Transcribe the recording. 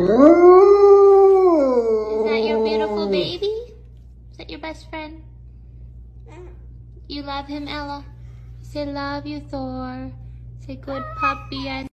Is that your beautiful baby? Is that your best friend? Mm. You love him, Ella? Say love you, Thor. Say good puppy.